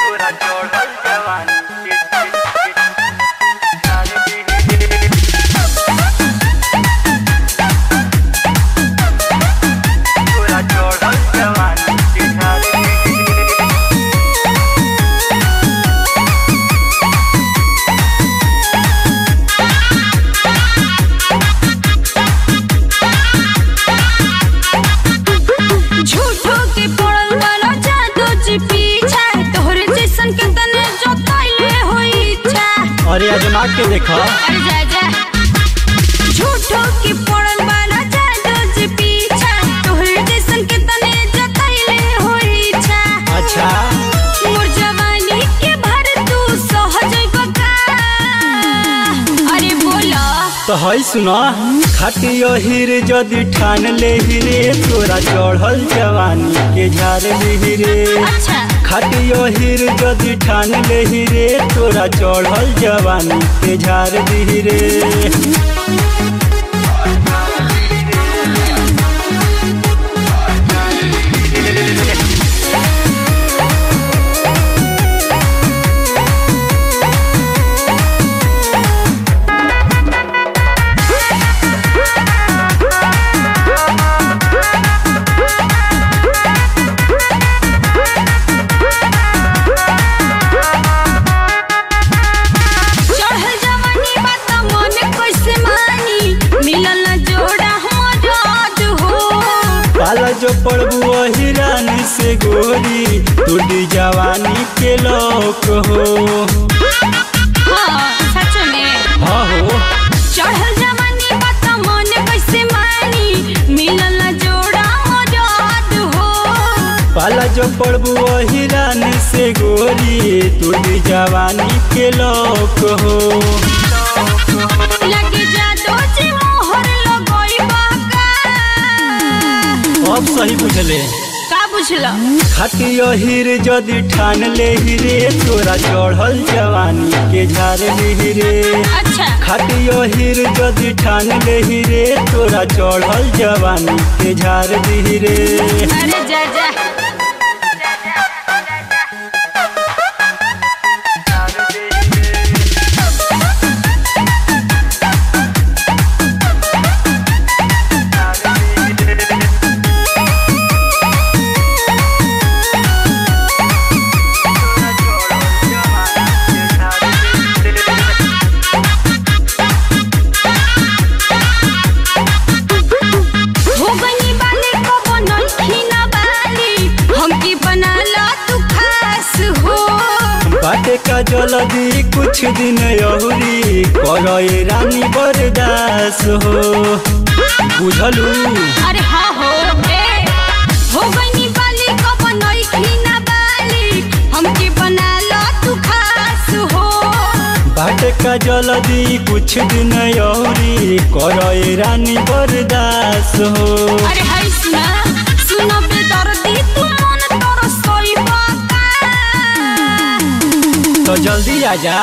पूरा चढ़ल जवानी अरे के देखा। झूठों की पड़न बना तो हई सुना खटियो हीर जदि ठान ले रे तोरा चढ़ल जवानी के झार रे अच्छा। खटियो हीर जदि ठान ले रे तोरा चढ़ल जवानी के झार रे पाला जो पड़बू हिरान से गोरी टूटी जवानी के लोक हो। हाँ सच में। हाँ हो। चढ़ल जवानी बात मन कैसे मानी मिलल जोड़ा मदद हो। पाला जो पड़बू हिरान से गोरी टूटी जवानी के लोक हो। अब सही बुझले। का बुझला? खटियो हीर जदि ठान ले रे तोरा चढ़ल जवानी के झार रे अच्छा। खटियो हीर जदि ठान ले रे तोरा चढ़ल जवानी के झार रे बाटे का जल्दी कुछ दिन अहुरी करे रानी बरदास हो। बुझलू? अरे हाँ हो ए हो बाली खीना बाली। हमकी बना ला तू खास हो। बाटे का जल्दी कुछ दिन अहुरी करे रानी बरदास हो। अरे हाय सुना सुना जल्दी आजा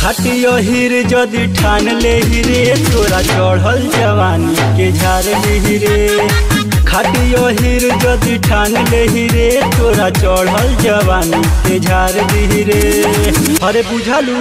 खटियो हीर जदि ठान ले रे तोरा चढ़ल जवानी के झार रे खटियो हीर जदि ठान ले रे तोरा चढ़ल जवानी के झार रे अरे बुझलू।